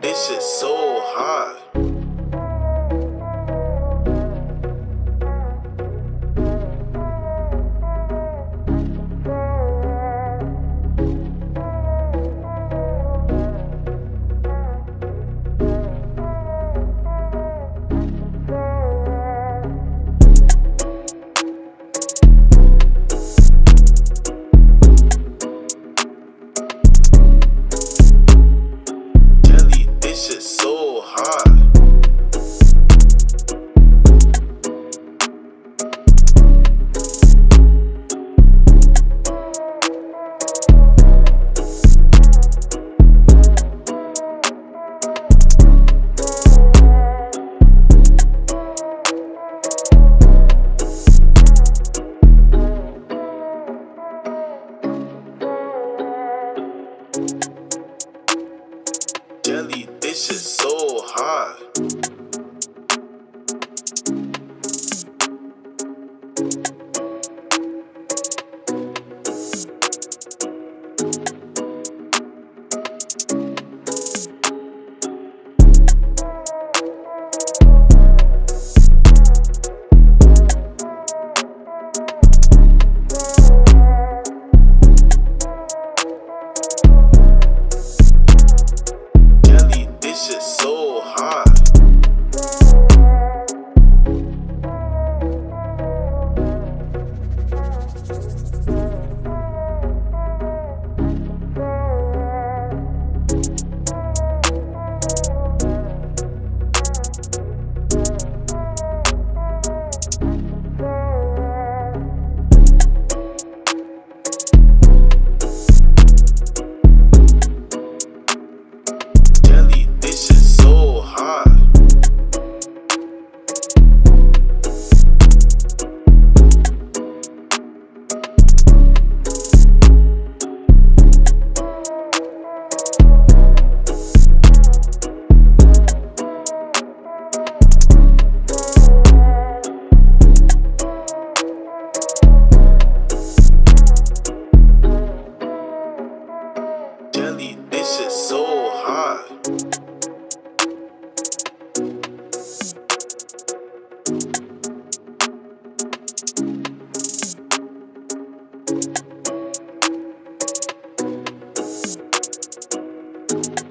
This shit so hot. Shit so hot. Jelly, shit so hot. you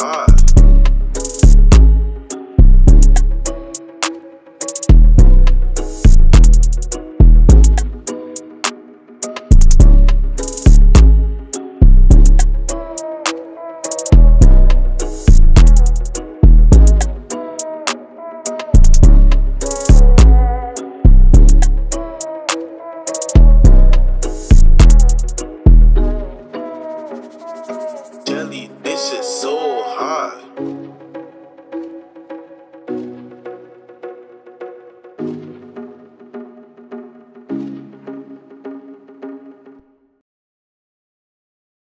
Hot.